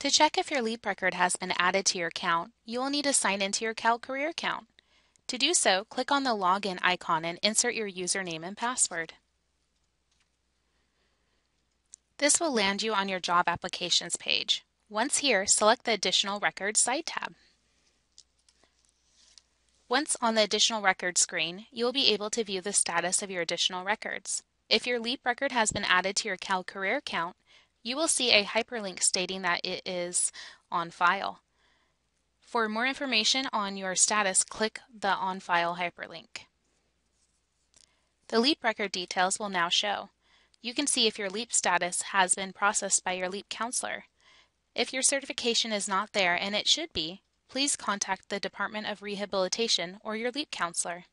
To check if your LEAP record has been added to your account, you will need to sign into your CalCareer account. To do so, click on the Login icon and insert your username and password. This will land you on your job applications page. Once here, select the Additional Records side tab. Once on the Additional Records screen, you will be able to view the status of your additional records. If your LEAP record has been added to your CalCareer account, you will see a hyperlink stating that it is on file. For more information on your status, click the On File hyperlink. The LEAP record details will now show you can see if your LEAP status has been processed by your LEAP counselor. If your certification is not there, and it should be, please contact the Department of Rehabilitation or your LEAP counselor.